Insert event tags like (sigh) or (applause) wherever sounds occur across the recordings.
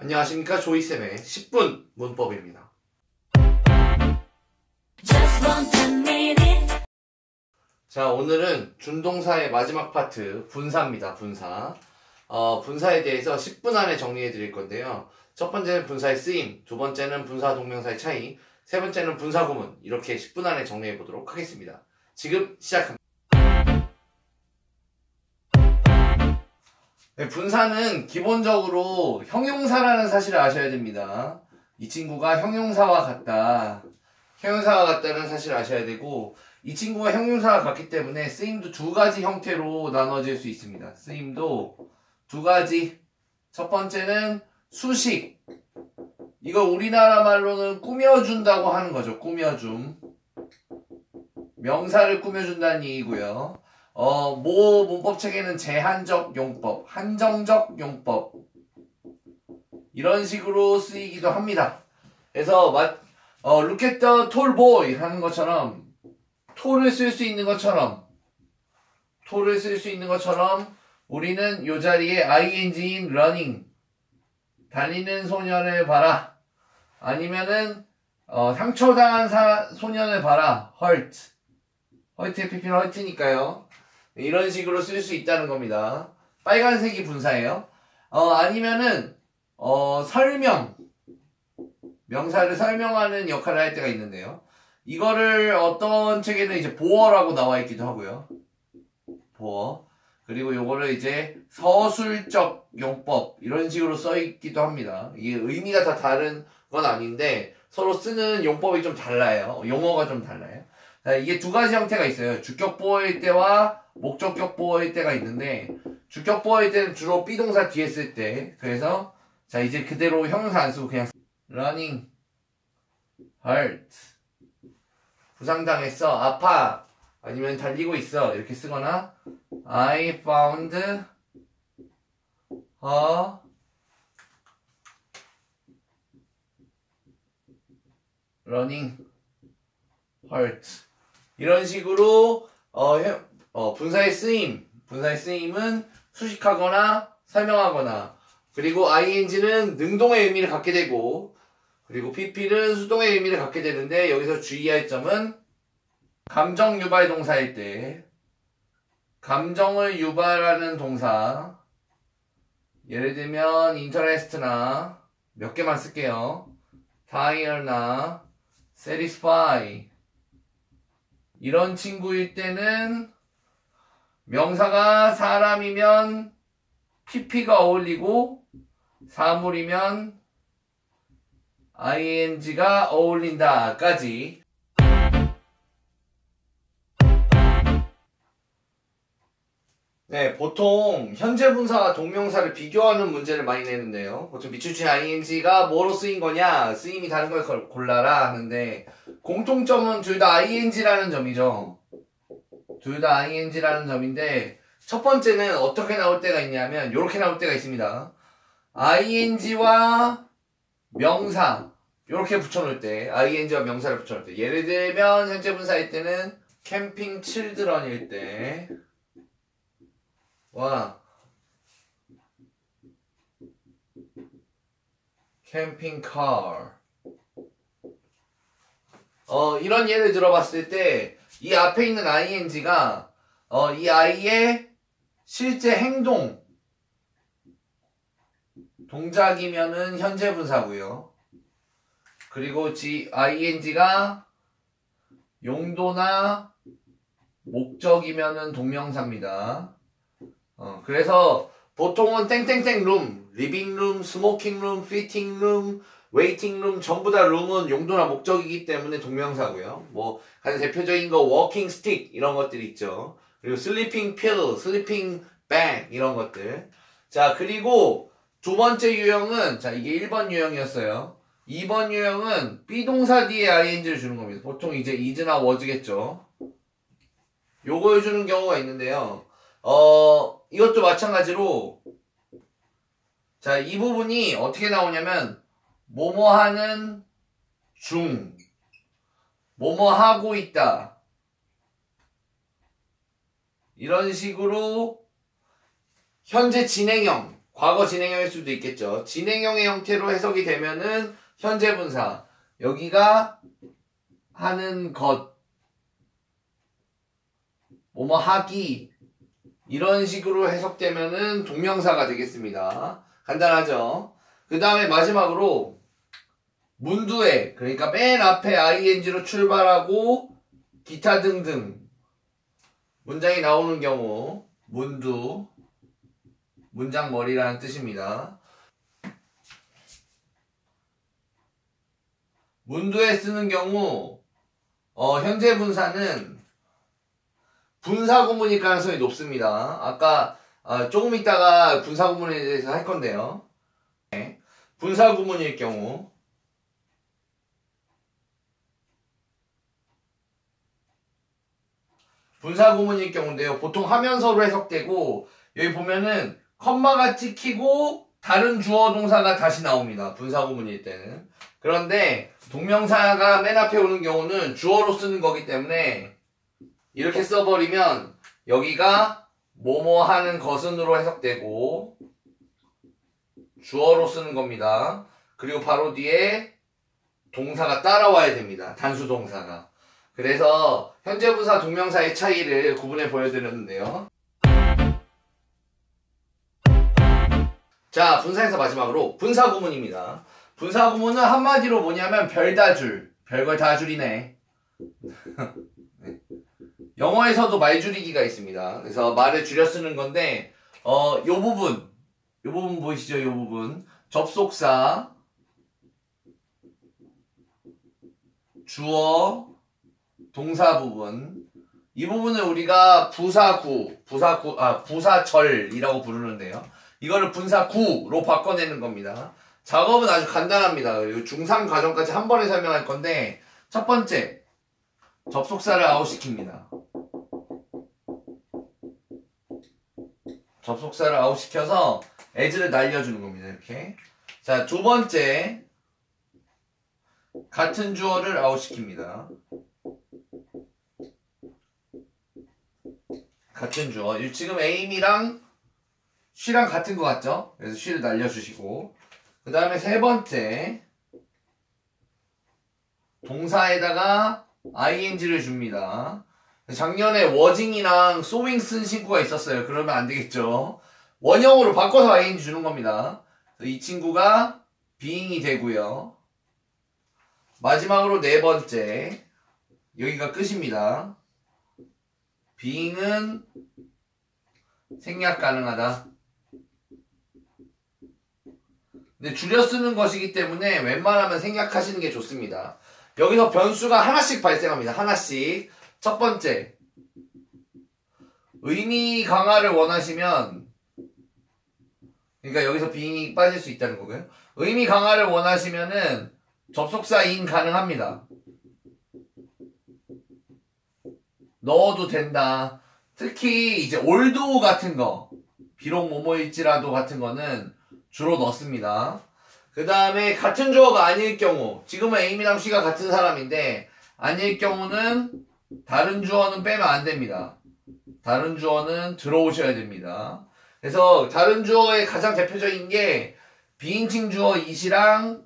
안녕하십니까 조이쌤의 10분 문법입니다. 자 오늘은 준동사의 마지막 파트 분사입니다. 분사. 어, 분사에 대해서 10분 안에 정리해 드릴 건데요. 첫 번째는 분사의 쓰임, 두 번째는 분사 동명사의 차이, 세 번째는 분사 구문 이렇게 10분 안에 정리해 보도록 하겠습니다. 지금 시작합니다. 네, 분사는 기본적으로 형용사라는 사실을 아셔야 됩니다. 이 친구가 형용사와 같다. 형용사와 같다는 사실을 아셔야 되고 이 친구가 형용사와 같기 때문에 쓰임도 두 가지 형태로 나눠질 수 있습니다. 쓰임도 두 가지. 첫 번째는 수식. 이거 우리나라 말로는 꾸며준다고 하는 거죠. 꾸며줌. 명사를 꾸며준다는 얘기고요. 어, 모 문법 체계는 제한적 용법, 한정적 용법. 이런 식으로 쓰이기도 합니다. 그래서 마, 어, look at the tall boy 하는 것처럼 톨을 쓸수 있는 것처럼 톨을 쓸수 있는 것처럼 우리는 요 자리에 ing인 running 달리는 소년을 봐라 아니면은 어, 상처당한 사, 소년을 봐라 hurt hurt의 pp는 hurt니까요 이런 식으로 쓸 수 있다는 겁니다 빨간색이 분사예요 어, 아니면은 어, 설명 명사를 설명하는 역할을 할 때가 있는데요 이거를 어떤 책에는 이제 보어라고 나와 있기도 하고요. 보어. 그리고 요거를 이제 서술적 용법 이런 식으로 써 있기도 합니다. 이게 의미가 다 다른 건 아닌데 서로 쓰는 용법이 좀 달라요. 용어가 좀 달라요. 자, 이게 두 가지 형태가 있어요. 주격 보어일 때와 목적격 보어일 때가 있는데 주격 보어일 때는 주로 비동사 뒤에 쓸 때. 그래서 자 이제 그대로 형용사 안 쓰고 그냥 running, hurt 부상당했어. 아파. 아니면 달리고 있어. 이렇게 쓰거나 I found a running hurt 이런 식으로 어, 해- 어, 분사의 쓰임. 분사의 쓰임은 수식하거나 설명하거나. 그리고 ing는 능동의 의미를 갖게 되고 그리고 PP는 수동의 의미를 갖게 되는데 여기서 주의할 점은 감정 유발 동사일 때 감정을 유발하는 동사 예를 들면 interest나 몇 개만 쓸게요. tire나 satisfy. 이런 친구일 때는 명사가 사람이면 pp가 어울리고 사물이면 ing가 어울린다까지 네, 보통 현재 분사와 동명사를 비교하는 문제를 많이 내는데요. 보통 미추치 ing가 뭐로 쓰인 거냐, 쓰임이 다른 걸 걸- 골라라 하는데 공통점은 둘 다 ing라는 점이죠. 둘 다 ing라는 점인데 첫 번째는 어떻게 나올 때가 있냐면 이렇게 나올 때가 있습니다. ing와 명사 이렇게 붙여놓을 때 ing와 명사를 붙여놓을 때 예를 들면 현재 분사일 때는 캠핑 칠드런일 때 와. 캠핑카. 어, 이런 예를 들어봤을 때, 이 앞에 있는 ing가, 어, 이 아이의 실제 행동, 동작이면은 현재 분사고요. 그리고 지, ing가 용도나 목적이면은 동명사입니다. 어, 그래서 보통은 땡땡땡 room, living room, smoking room, fitting room, waiting room 전부 다 room은 용도나 목적이기 때문에 동명사고요. 뭐 가장 대표적인 거 walking stick 이런 것들 있죠. 그리고 sleeping pill, sleeping bag 이런 것들. 자, 그리고 두 번째 유형은 자, 이게 1번 유형이었어요. 2번 유형은 be동사 뒤에 ing를 주는 겁니다. 보통 이제 is나 was겠죠. 요걸 주는 경우가 있는데요. 어, 이것도 마찬가지로, 자, 이 부분이 어떻게 나오냐면, 뭐뭐 하는 중, 뭐뭐 하고 있다. 이런 식으로, 현재 진행형, 과거 진행형일 수도 있겠죠. 진행형의 형태로 해석이 되면은 현재 분사. 여기가 하는 것, 뭐뭐 하기, 이런 식으로 해석되면은 동명사가 되겠습니다. 간단하죠? 그 다음에 마지막으로 문두에, 그러니까 맨 앞에 ing로 출발하고 기타 등등 문장이 나오는 경우 문두 문장 머리라는 뜻입니다. 문두에 쓰는 경우 어, 현재 분사는 분사 구문일 가능성이 높습니다. 아까 아, 조금 있다가 분사 구문에 대해서 할 건데요. 네. 분사 구문일 경우 분사 구문일 경우인데요. 보통 하면서로 해석되고 여기 보면은 컴마가 찍히고 다른 주어 동사가 다시 나옵니다. 분사 구문일 때는. 그런데 동명사가 맨 앞에 오는 경우는 주어로 쓰는 거기 때문에 이렇게 써버리면 여기가 뭐뭐 하는 것은으로 해석되고 주어로 쓰는 겁니다. 그리고 바로 뒤에 동사가 따라와야 됩니다. 단수 동사가. 그래서 현재 분사 동명사의 차이를 구분해 보여드렸는데요. 자, 분사에서 마지막으로 분사 구문입니다. 분사 구문은 한마디로 뭐냐면 별다줄, 별걸 다 줄이네. 네. (laughs) 영어에서도 말 줄이기가 있습니다. 그래서 말을 줄여 쓰는 건데, 어, 요 부분, 요 부분 보이시죠? 요 부분. 접속사, 주어, 동사 부분. 이 부분을 우리가 부사구, 부사구, 아, 부사절이라고 부르는데요. 이거를 분사구로 바꿔내는 겁니다. 작업은 아주 간단합니다. 이 중3 과정까지 한 번에 설명할 건데, 첫 번째, 접속사를 아웃시킵니다. 접속사를 아웃시켜서 as를 날려주는 겁니다. 이렇게. 자, 두 번째, 같은 주어를 아웃시킵니다. 같은 주어. 지금 aim이랑 she랑 같은 것 같죠? 그래서 she를 날려주시고 그 다음에 세 번째 동사에다가 ing를 줍니다. 작년에 워징이랑 소윙 쓴 친구가 있었어요. 그러면 안 되겠죠. 원형으로 바꿔서 ing 주는 겁니다. 이 친구가 being이 되고요. 마지막으로 네 번째 여기가 끝입니다. Being은 생략 가능하다. 근데 줄여 쓰는 것이기 때문에 웬만하면 생략하시는 게 좋습니다. 여기서 변수가 하나씩 발생합니다. 하나씩. 첫 번째. 의미 강화를 원하시면 그러니까 여기서 빙이 빠질 수 있다는 거고요. 의미 강화를 원하시면은 접속사 인 가능합니다. 넣어도 된다. 특히 이제 올도 같은 거 비록 뭐뭐일지라도 같은 거는 주로 넣습니다. 그 다음에 같은 주어가 아닐 경우 지금은 A이랑 C가 같은 사람인데 아닐 경우는 다른 주어는 빼면 안 됩니다. 다른 주어는 들어오셔야 됩니다. 그래서 다른 주어의 가장 대표적인 게 비인칭 주어 이시랑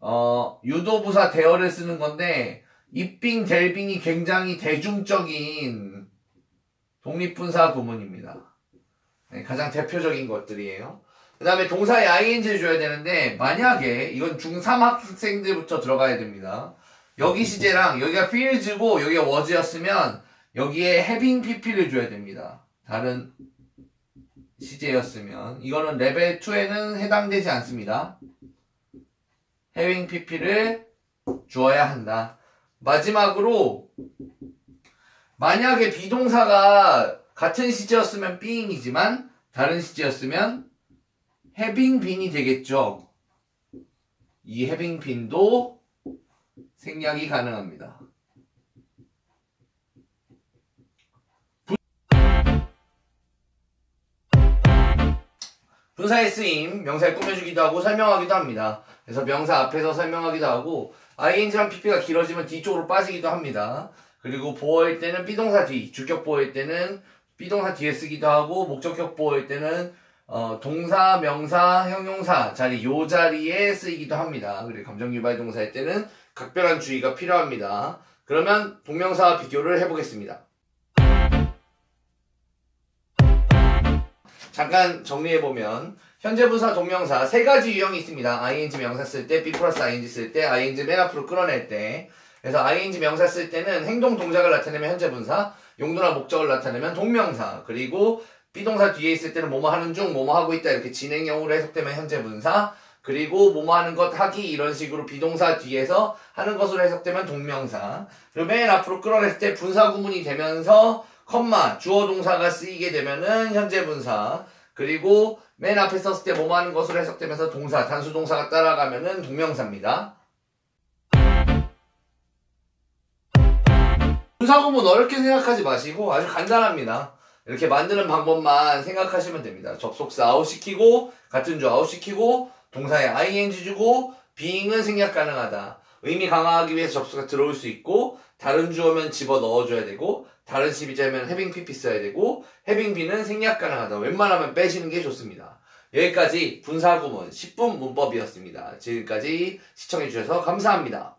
어, 유도부사 대어를 쓰는 건데 입빙 델빙이 굉장히 대중적인 독립분사 구문입니다. 네, 가장 대표적인 것들이에요. 그 다음에 동사에 ing를 줘야 되는데 만약에 이건 중3 학생들부터 들어가야 됩니다. 여기 시제랑 여기가 feels고 여기가 was였으면 여기에 having pp를 줘야 됩니다. 다른 시제였으면 이거는 레벨 2에는 해당되지 않습니다. having pp를 주어야 한다. 마지막으로 만약에 비동사가 같은 시제였으면 being이지만 다른 시제였으면 having been이 되겠죠. 이 having been도 생략이 가능합니다. 분사의 쓰임, 명사에 꾸며주기도 하고 설명하기도 합니다. 그래서 명사 앞에서 설명하기도 하고 ing랑 pp가 길어지면 뒤쪽으로 빠지기도 합니다. 그리고 보어일 때는 비동사 뒤, 주격 보어일 때는 비동사 뒤에 쓰기도 하고 목적격 보어일 때는 어, 동사, 명사, 형용사 자리 요 자리에 쓰이기도 합니다. 그리고 감정 유발 동사일 때는 각별한 주의가 필요합니다. 그러면 동명사와 비교를 해보겠습니다. 잠깐 정리해보면 현재 분사 동명사 세 가지 유형이 있습니다. ing 명사 쓸 때, be 플러스 ing 쓸 때, ing 맨 앞으로 끌어낼 때. 그래서 ing 명사 쓸 때는 행동 동작을 나타내면 현재 분사, 용도나 목적을 나타내면 동명사, 그리고 be동사 뒤에 있을 때는 뭐뭐 하는 중, 뭐뭐 하고 있다 이렇게 진행형으로 해석되면 현재 분사, 그리고 뭐뭐 하는 것 하기 이런 식으로 be동사 뒤에서 하는 것으로 해석되면 동명사. 그리고 맨 앞으로 끌어냈을 때 분사 구문이 되면서 컴마 주어 동사가 쓰이게 되면은 현재 분사. 그리고 맨 앞에 썼을 때 뭐뭐 하는 것으로 해석되면서 동사 단수 동사가 따라가면은 동명사입니다. 분사 구문 어렵게 생각하지 마시고 아주 간단합니다. 이렇게 만드는 방법만 생각하시면 됩니다. 접속사 아웃시키고 같은 주 아웃시키고 동사에 ing 주고 being은 생략 가능하다. 의미 강화하기 위해서 접속사 들어올 수 있고 다른 주어면 집어 넣어줘야 되고 다른 시비자면 pp 써야 되고 be는 생략 가능하다. 웬만하면 빼시는 게 좋습니다. 여기까지 분사구문 10분 문법이었습니다. 지금까지 시청해주셔서 감사합니다.